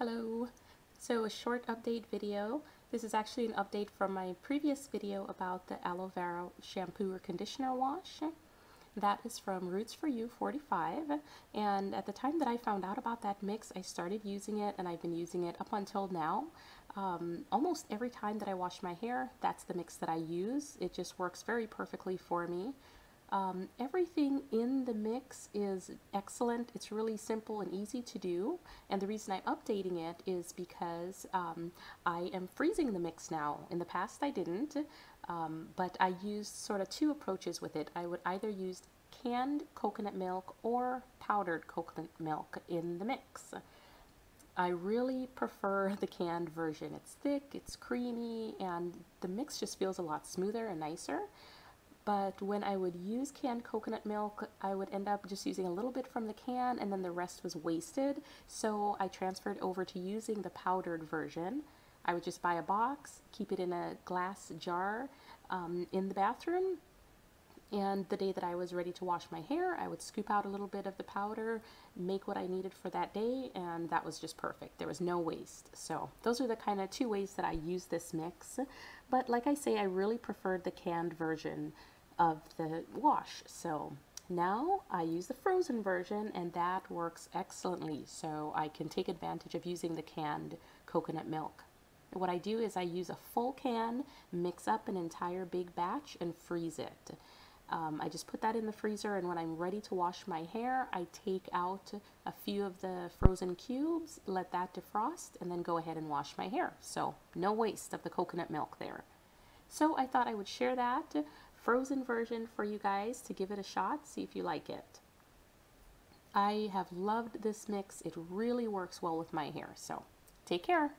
Hello. So a short update video. This is actually an update from my previous video about the aloe vera shampoo or conditioner wash. That is from Roots for You 45 and at the time that I found out about that mix I started using it and I've been using it up until now. Um, almost every time that I wash my hair that's the mix that I use. It just works very perfectly for me. Um, everything in the mix is excellent. It's really simple and easy to do. And the reason I'm updating it is because um, I am freezing the mix now. In the past I didn't, um, but I used sort of two approaches with it. I would either use canned coconut milk or powdered coconut milk in the mix. I really prefer the canned version. It's thick, it's creamy, and the mix just feels a lot smoother and nicer but when I would use canned coconut milk, I would end up just using a little bit from the can and then the rest was wasted. So I transferred over to using the powdered version. I would just buy a box, keep it in a glass jar um, in the bathroom. And the day that I was ready to wash my hair, I would scoop out a little bit of the powder, make what I needed for that day, and that was just perfect. There was no waste. So those are the kind of two ways that I use this mix. But like I say, I really preferred the canned version of the wash. So now I use the frozen version and that works excellently. So I can take advantage of using the canned coconut milk. What I do is I use a full can, mix up an entire big batch and freeze it. Um, I just put that in the freezer and when I'm ready to wash my hair, I take out a few of the frozen cubes, let that defrost, and then go ahead and wash my hair. So no waste of the coconut milk there. So I thought I would share that frozen version for you guys to give it a shot, see if you like it. I have loved this mix. It really works well with my hair. So take care.